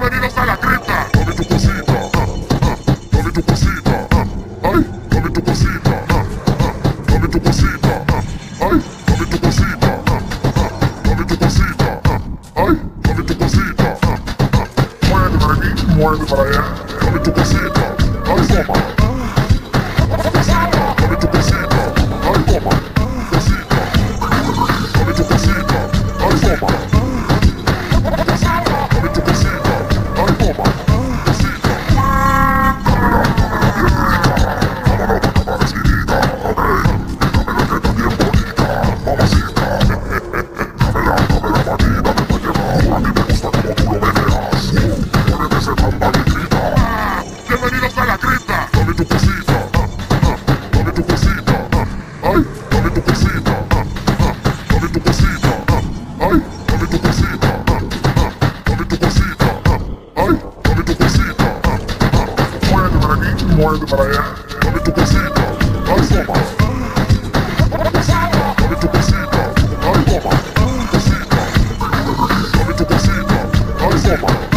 bienvenidos a la cripta. Dame tu cosita, ah, ah, ah. dame tu cosita, ay, dame tu cosita, dame tu cosita, ay, dame tu cosita, dame tu cosita, ay, dame tu cosita. Muévete para aquí, muévete para allá, dame tu cosita, ay, toma. muerde para allá. Dame tu cosita, ay toma. Dame tu cosita, ay toma. Cosita, dame tu cosita, ay toma.